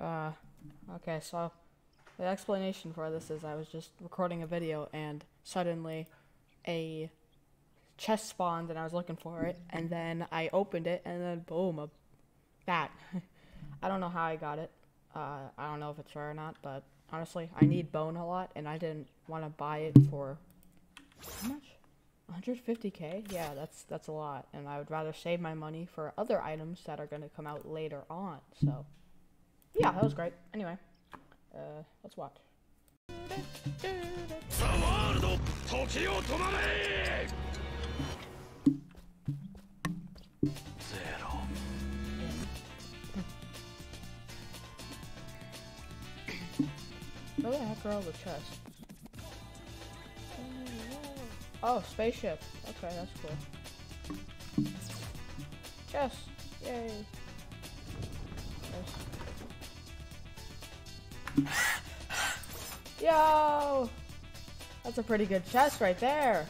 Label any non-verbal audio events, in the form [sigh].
Uh, okay, so the explanation for this is I was just recording a video and suddenly a chest spawned and I was looking for it and then I opened it and then boom, a bat. [laughs] I don't know how I got it. Uh, I don't know if it's rare or not, but honestly, I need bone a lot and I didn't want to buy it for how much? 150k? Yeah, that's that's a lot, and I would rather save my money for other items that are going to come out later on. So, yeah, that was great. Anyway, uh, let's watch. Where the heck are all the chests? Oh, spaceship. Okay, that's cool. Chess. Yay. Yo! That's a pretty good chest right there.